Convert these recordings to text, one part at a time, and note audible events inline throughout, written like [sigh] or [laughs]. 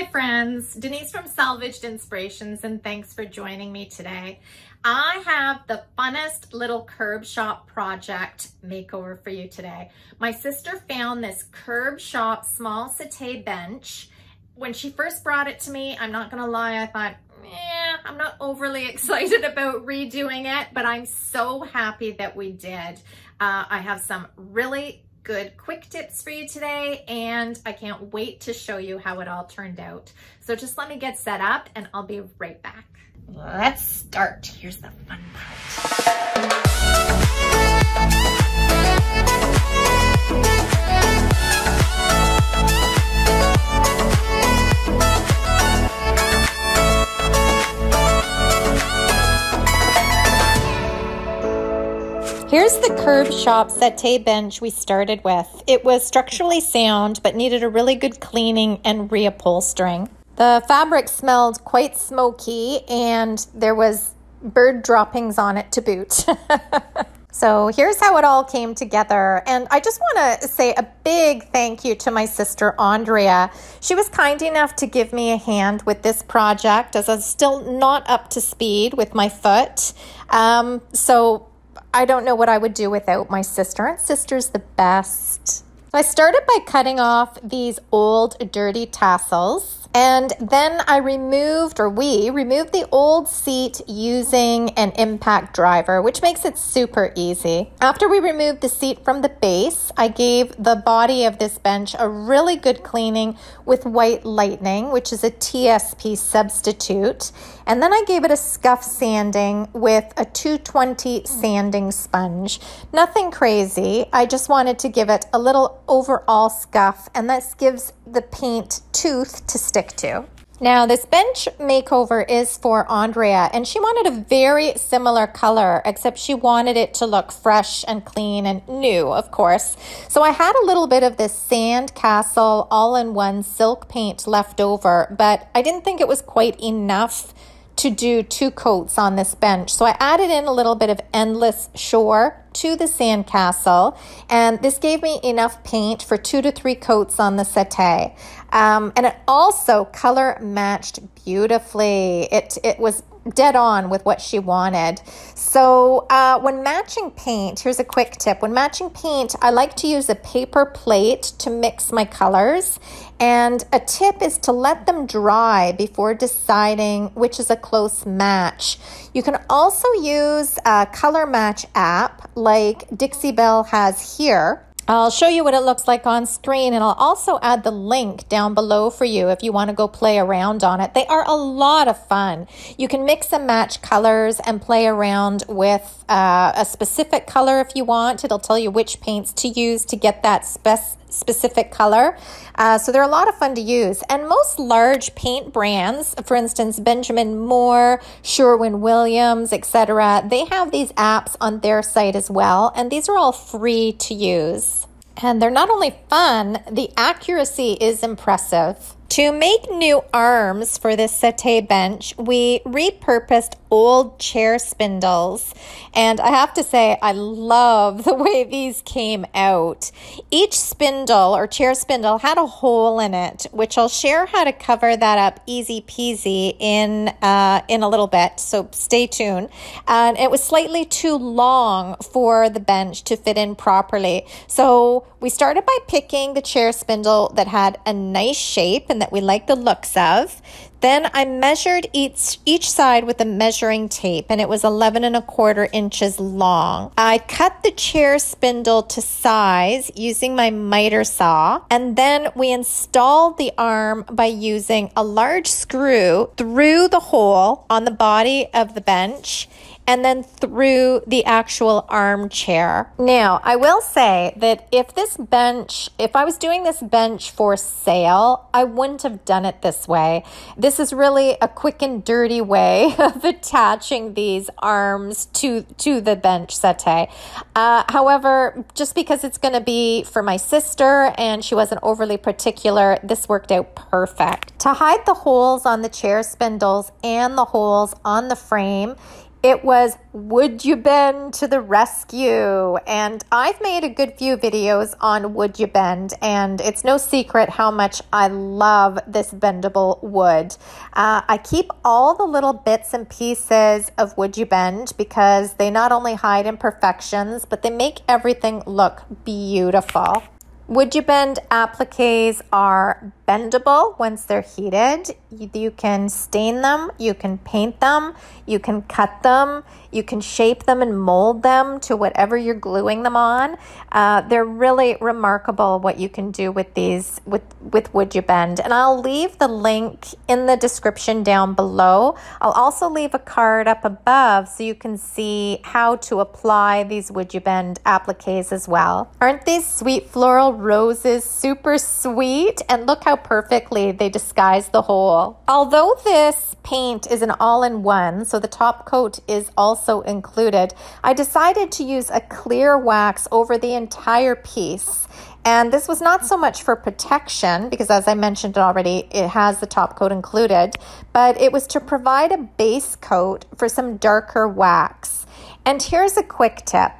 Hi friends, Denise from Salvaged Inspirations and thanks for joining me today. I have the funnest little curb shop project makeover for you today. My sister found this curb shop small settee bench. When she first brought it to me, I'm not gonna lie, I thought, yeah, I'm not overly [laughs] excited about redoing it, but I'm so happy that we did. Uh, I have some really good quick tips for you today and I can't wait to show you how it all turned out. So just let me get set up and I'll be right back. Let's start. Here's the fun part. Curb shop settee bench we started with. It was structurally sound but needed a really good cleaning and reupholstering. The fabric smelled quite smoky and there was bird droppings on it to boot. [laughs] so here's how it all came together. And I just want to say a big thank you to my sister Andrea. She was kind enough to give me a hand with this project as I was still not up to speed with my foot. Um, so I don't know what I would do without my sister. And sister's the best. I started by cutting off these old dirty tassels. And then I removed, or we removed the old seat using an impact driver, which makes it super easy. After we removed the seat from the base, I gave the body of this bench a really good cleaning with white lightning, which is a TSP substitute. And then I gave it a scuff sanding with a 220 sanding sponge. Nothing crazy. I just wanted to give it a little overall scuff, and this gives the paint tooth to stick to. Now, this bench makeover is for Andrea, and she wanted a very similar color, except she wanted it to look fresh and clean and new, of course. So I had a little bit of this Sand Castle all in one silk paint left over, but I didn't think it was quite enough to do two coats on this bench. So I added in a little bit of Endless Shore to the sandcastle, and this gave me enough paint for two to three coats on the settee. Um, and it also color matched beautifully. It, it was dead on with what she wanted. So uh, when matching paint, here's a quick tip. When matching paint, I like to use a paper plate to mix my colors. And a tip is to let them dry before deciding which is a close match. You can also use a color match app like Dixie Belle has here I'll show you what it looks like on screen and I'll also add the link down below for you if you want to go play around on it. They are a lot of fun. You can mix and match colors and play around with uh, a specific color if you want. It'll tell you which paints to use to get that spec specific color. Uh, so they're a lot of fun to use. And most large paint brands, for instance, Benjamin Moore, Sherwin Williams, etc., they have these apps on their site as well. And these are all free to use. And they're not only fun, the accuracy is impressive. To make new arms for this settee bench, we repurposed old chair spindles. And I have to say, I love [laughs] the way these came out. Each spindle or chair spindle had a hole in it, which I'll share how to cover that up easy peasy in, uh, in a little bit. So stay tuned. And it was slightly too long for the bench to fit in properly. So we started by picking the chair spindle that had a nice shape and that we like the looks of. Then I measured each, each side with a measuring tape and it was 11 and a quarter inches long. I cut the chair spindle to size using my miter saw and then we installed the arm by using a large screw through the hole on the body of the bench and then through the actual armchair. Now, I will say that if this bench, if I was doing this bench for sale, I wouldn't have done it this way. This is really a quick and dirty way [laughs] of attaching these arms to, to the bench settee. Uh, however, just because it's going to be for my sister and she wasn't overly particular, this worked out perfect. To hide the holes on the chair spindles and the holes on the frame, It was Woodubend to the Rescue. And I've made a good few videos on Woodubend, and it's no secret how much I love this bendable wood. Uh, I keep all the little bits and pieces of Woodubend because they not only hide imperfections, but they make everything look beautiful. Woodubend appliques are bendable once they're heated. You, you, can stain them, you can paint them, you can cut them, you can shape them and mold them to whatever you're gluing them on. Uh, they're really remarkable what you can do with these with with Woodubend. And I'll leave the link in the description down below. I'll also leave a card up above so you can see how to apply these Woodubend appliques as well. Aren't these sweet floral roses super sweet? And look how perfectly they disguise the hole. Although this paint is an all-in-one, so the top coat is also included, I decided to use a clear wax over the entire piece. And this was not so much for protection, because as I mentioned already, it has the top coat included, but it was to provide a base coat for some darker wax. And here's a quick tip.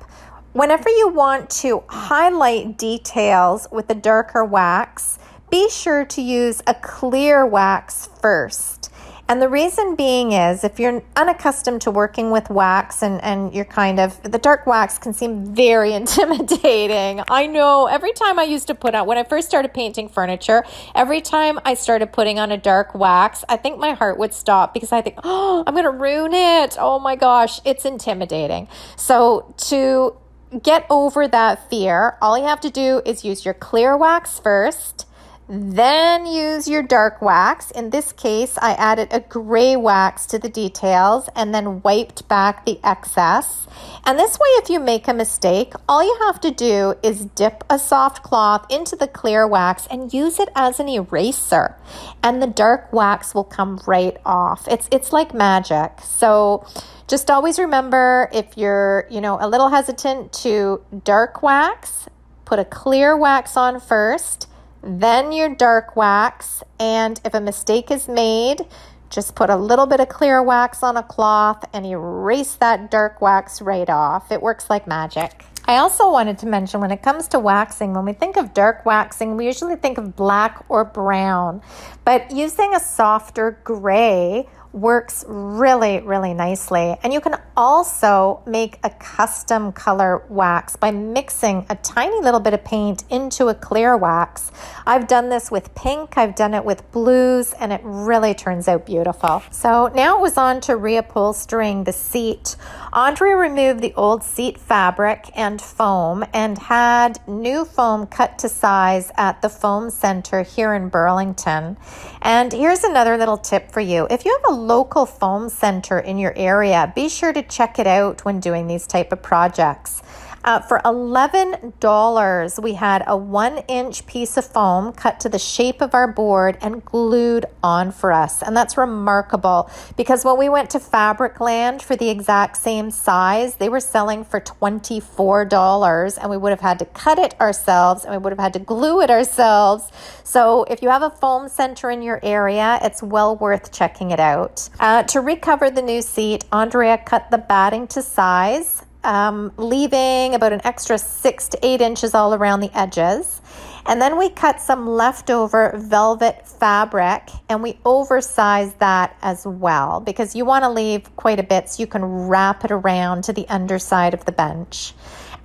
Whenever you want to highlight details with a darker wax, be sure to use a clear wax first. And the reason being is if you're unaccustomed to working with wax and, and you're kind of, the dark wax can seem very [laughs] intimidating. I know every time I used to put on, when I first started painting furniture, every time I started putting on a dark wax, I think my heart would stop because I think, oh, [gasps] I'm going to ruin it. Oh my gosh, it's intimidating. So to get over that fear, all you have to do is use your clear wax first then use your dark wax. In this case, I added a gray wax to the details and then wiped back the excess. And this way, if you make a mistake, all you have to do is dip a soft cloth into the clear wax and use it as an eraser. And the dark wax will come right off. It's, it's like magic. So just always remember if you're, you know, a little hesitant to dark wax, put a clear wax on first then your dark wax. And if a mistake is made, just put a little bit of clear wax on a cloth and erase that dark wax right off. It works like magic. I also wanted to mention when it comes to waxing, when we think of dark waxing, we usually think of black or brown. But using a softer gray works really, really nicely. And you can also make a custom color wax by mixing a tiny little bit of paint into a clear wax. I've done this with pink, I've done it with blues, and it really turns out beautiful. So now it was on to reupholstering the seat. Andre removed the old seat fabric and foam and had new foam cut to size at the foam center here in Burlington. And here's another little tip for you. If you have a local foam center in your area, be sure to check it out when doing these type of projects. Uh, for $11, we had a one inch piece of foam cut to the shape of our board and glued on for us. And that's remarkable because when we went to Fabricland for the exact same size, they were selling for $24 and we would have had to cut it ourselves and we would have had to glue it ourselves. So if you have a foam center in your area, it's well worth checking it out. Uh, to recover the new seat, Andrea cut the batting to size um, leaving about an extra six to eight inches all around the edges. And then we cut some leftover velvet fabric and we oversized that as well because you want to leave quite a bit so you can wrap it around to the underside of the bench.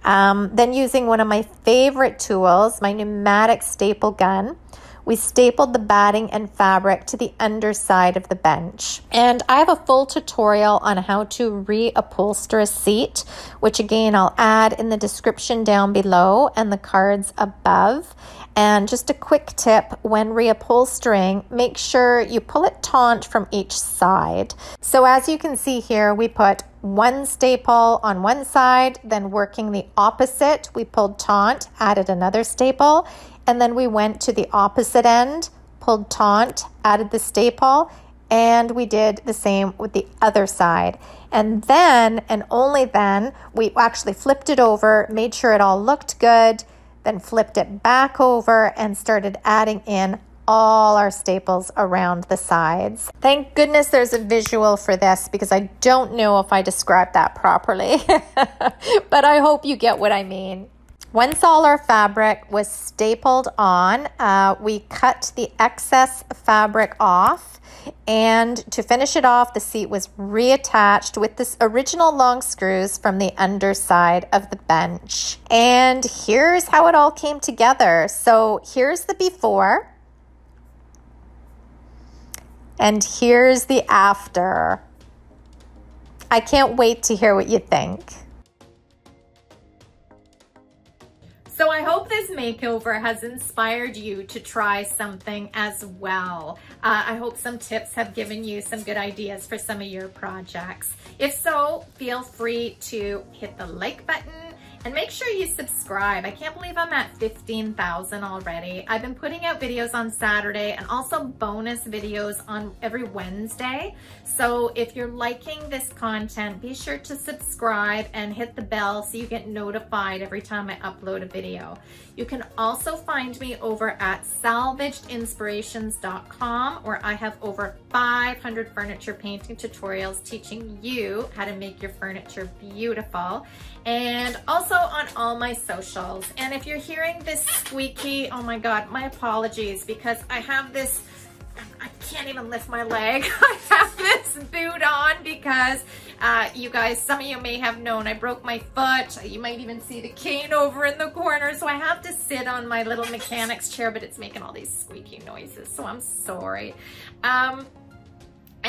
Um, then using one of my favorite tools, my pneumatic staple gun, we stapled the batting and fabric to the underside of the bench. And I have a full tutorial on how to reupholster a seat, which again I'll add in the description down below and the cards above. And just a quick tip when reupholstering, make sure you pull it taut from each side. So as you can see here, we put one staple on one side, then working the opposite, we pulled taut, added another staple, and then we went to the opposite end, pulled taunt, added the staple, and we did the same with the other side. And then, and only then, we actually flipped it over, made sure it all looked good, then flipped it back over and started adding in all our staples around the sides. Thank goodness there's a visual for this because I don't know if I described that properly, [laughs] but I hope you get what I mean. Once all our fabric was stapled on, uh, we cut the excess fabric off and to finish it off, the seat was reattached with this original long screws from the underside of the bench. And here's how it all came together. So here's the before. And here's the after. I can't wait to hear what you think. So I hope this makeover has inspired you to try something as well. Uh, I hope some tips have given you some good ideas for some of your projects. If so, feel free to hit the like button, and make sure you subscribe. I can't believe I'm at 15,000 already. I've been putting out videos on Saturday and also bonus videos on every Wednesday. So if you're liking this content, be sure to subscribe and hit the bell so you get notified every time I upload a video. You can also find me over at salvagedinspirations.com where I have over 500 furniture painting tutorials teaching you how to make your furniture beautiful and also on all my socials. And if you're hearing this squeaky, oh my God, my apologies because I have this, I can't even lift my leg. [laughs] I have this boot on because uh, you guys, some of you may have known I broke my foot. You might even see the cane over in the corner. So I have to sit on my little mechanic's chair, but it's making all these squeaky noises. So I'm sorry. Um,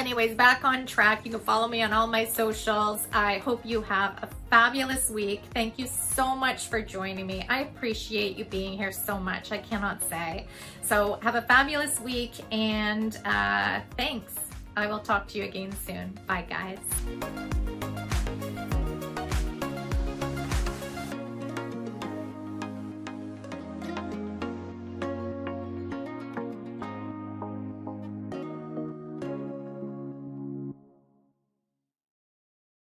Anyways, back on track. You can follow me on all my socials. I hope you have a fabulous week. Thank you so much for joining me. I appreciate you being here so much. I cannot say. So have a fabulous week and uh, thanks. I will talk to you again soon. Bye guys.